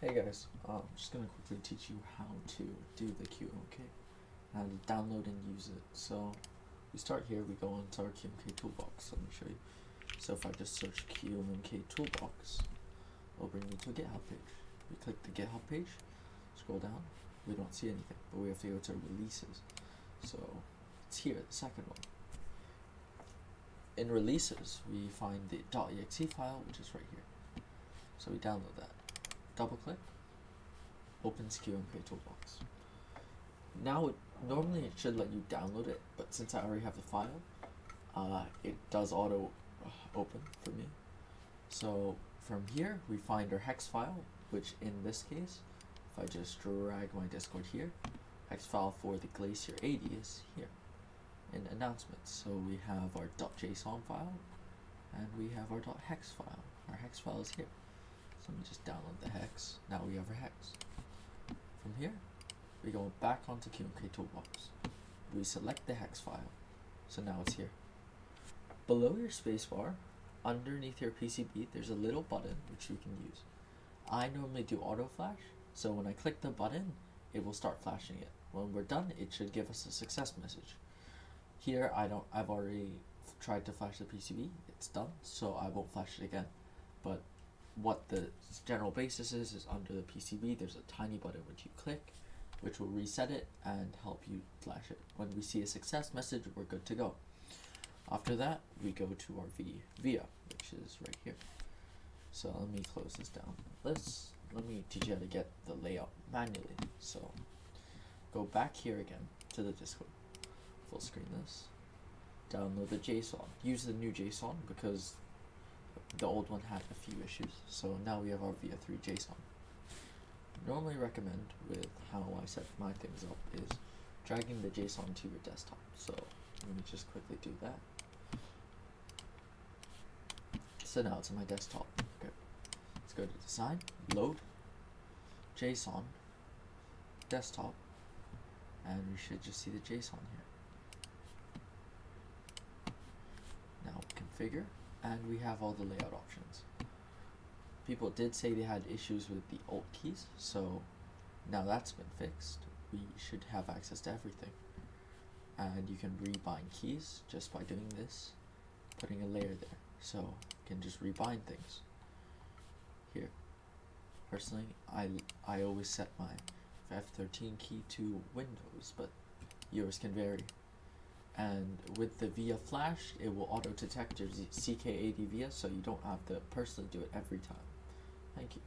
Hey guys, uh, I'm just gonna quickly teach you how to do the QMK and download and use it. So we start here, we go into our QMK toolbox. Let me show you. So if I just search QMK toolbox, it'll bring me to a GitHub page. We click the GitHub page, scroll down, we don't see anything, but we have to go to releases. So it's here, the second one. In releases, we find the .exe file, which is right here. So we download that double click, opens QMK toolbox. Now, it, normally it should let you download it, but since I already have the file, uh, it does auto uh, open for me. So from here, we find our hex file, which in this case, if I just drag my Discord here, hex file for the Glacier 80 is here in announcements. So we have our .json file, and we have our .hex file. Our hex file is here. Let me just download the hex. Now we have our hex. From here, we go back onto QMK Toolbox. We select the hex file. So now it's here. Below your spacebar, underneath your PCB, there's a little button which you can use. I normally do auto flash, so when I click the button, it will start flashing it. When we're done, it should give us a success message. Here, I don't. I've already tried to flash the PCB. It's done, so I won't flash it again. But what the general basis is is under the PCB there's a tiny button which you click which will reset it and help you flash it. When we see a success message we're good to go. After that we go to our v VIA which is right here. So let me close this down. Let's let me teach you how to get the layout manually. So go back here again to the Discord. Full screen this. Download the JSON. Use the new JSON because the old one had a few issues, so now we have our VIA3 JSON. Normally recommend with how I set my things up is dragging the JSON to your desktop. So let me just quickly do that. So now it's on my desktop. Okay. Let's go to design, load, JSON, desktop, and we should just see the JSON here. Now configure and we have all the layout options. People did say they had issues with the alt keys, so now that's been fixed. We should have access to everything. And you can rebind keys just by doing this, putting a layer there. So you can just rebind things. Here. Personally, I, I always set my F13 key to Windows, but yours can vary and with the VIA flash it will auto detect your CK80 VIA so you don't have to personally do it every time. Thank you.